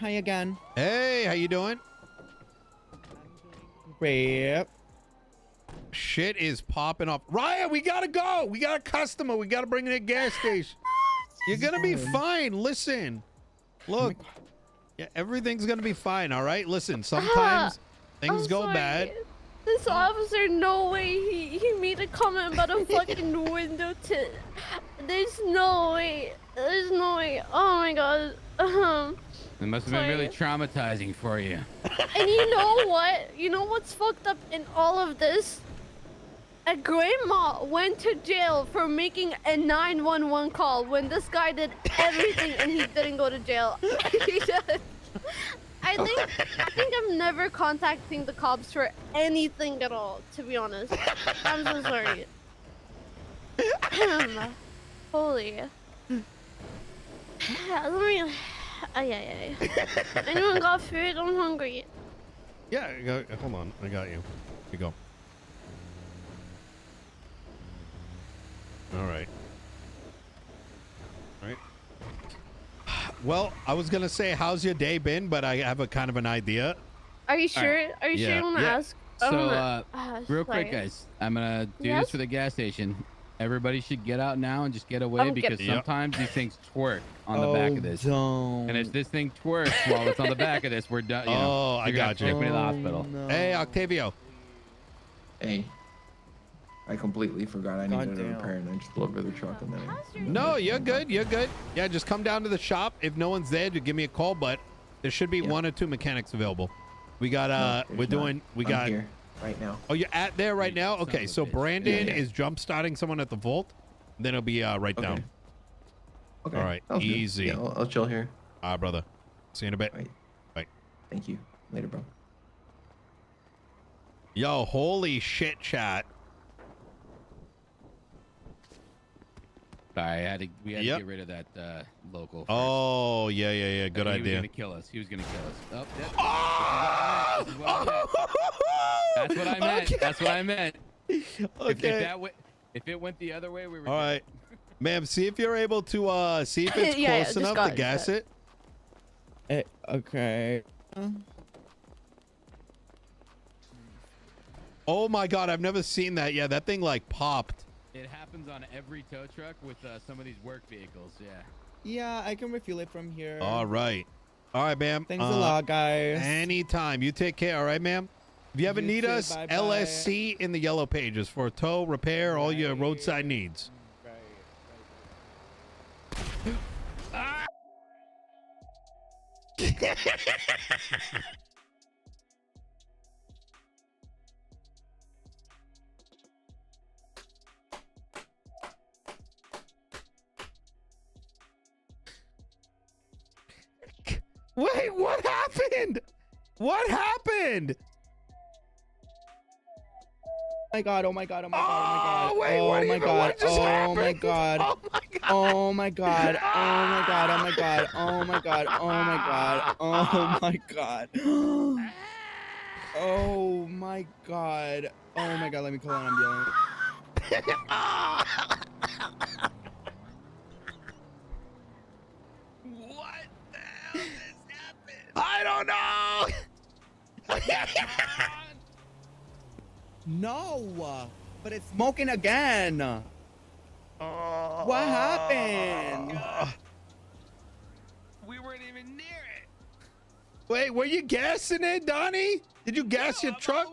Hi again. Hey, how you doing? Great. Shit is popping off. Ryan, we gotta go. We got a customer. We gotta bring to a gas station. You're gonna be fine. Listen, look, oh yeah, everything's gonna be fine. All right. Listen, ah, sometimes things I'm go sorry. bad. This officer, no way he, he made a comment about a fucking window tint. There's no way. There's no way. Oh my god. Um, It must have been really traumatizing for you. and you know what? You know what's fucked up in all of this? A grandma went to jail for making a 911 call when this guy did everything and he didn't go to jail. I think I think I'm never contacting the cops for anything at all, to be honest. I'm so sorry. Holy. Let me. Ay, ay, ay. Anyone got food? I'm hungry. Yeah. I got- Hold on. I got you. Here you go. All right. All right. Well, I was gonna say, how's your day been? But I have a kind of an idea. Are you sure? right. Are you sure you want to yeah. ask? So, uh, Ah, real quick, guys, I'm gonna do Yes? this for the gas station. Everybody should get out now and just get away I'm because getting- Yep. sometimes these things twerk on the back Oh, of this. Don't. And if this thing twerks while it's on the back of this, we're done. You know, Oh, I you're gonna have got you. Take me to the Oh, hospital. no. Hey, Octavio. Hey. I completely forgot I needed a repair and I just pulled over the truck and then. No, you're good. You're good. Yeah, just come down to the shop. If no one's there, just give me a call. But there should be Yeah. one or two mechanics available. We got uh, there's we're not. doing. We I'm got. here right now. Oh, you're at there right You now. Okay, so. Brandon Yeah, yeah. is jump starting someone at the vault. Then it'll be uh, right Okay. down. Okay. All right, sounds easy. Yeah, I'll, I'll chill here. Ah, brother. See you in a bit. All right. Bye. Thank you. Later, bro. Yo, holy shit, chat. Sorry, I had to. We had Yep. to get rid of that uh, local. first. Oh, yeah, yeah, yeah. Good he was gonna kill us. He was gonna kill us. Oh, yep. This is what I meant. This is what I meant. That's what I meant. That's what I meant. If, if that went, if it went the other way, we were. All right. Ma'am, see if you're able to uh see if it's Yeah, yeah, close just enough to it, gas got it. Eh, okay. Oh my god, I've never seen that. Yeah, that thing like popped. It happens on every tow truck with uh, some of these work vehicles. Yeah. Yeah, I can refuel it from here. All right. All right, ma'am. Thanks Uh, a lot, guys. Anytime. You take care, all right, ma'am? If you ever You need us, bye-bye. LSC in the yellow pages for tow, repair, all your roadside needs. Right, Wait, what happened? What happened? Oh my god, oh my god, oh my god, oh my god. Oh, wait, oh what my even- god. what just oh my god. Oh my god. Oh my god. Oh my god. Oh my god. Oh my god. Oh my god. Oh my god. Oh, oh my god. Oh my god. Let me call an ambulance. What the hell just happened? I don't know. No. But it's smoking again. Uh, what happened? We weren't even near it. Wait, were you gassing it, Donnie? Did you gas your truck?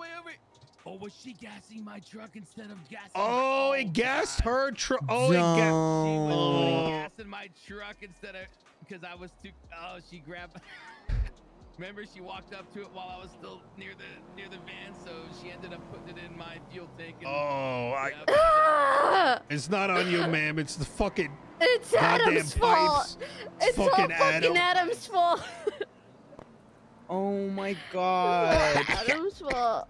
Oh, was she gassing my truck instead of gassing? Oh, it oh, gassed her truck. Oh, it gassed. She was Oh. gas in my truck instead of because I was too. Oh, she grabbed. Remember, she walked up to it while I was still near the near the van, so she ended up putting it in my fuel tank. And, Oh, I, Yep. Ah! it's not on you, ma'am. It's the fucking It's goddamn Adam's fault. pipes. It's all fucking fucking Adam. Adam's fault. Oh my god. Adam's fault.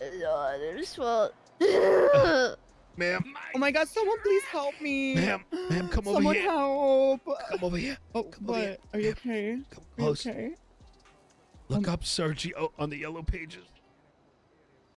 It's all Adam's fault. Ma'am, Oh my god, someone please help me. ma'am, ma'am, come over here. Someone here. help. Come over here. Oh, Come over here. what? Are you okay? Come Are you okay? Look up Sergio on the yellow pages.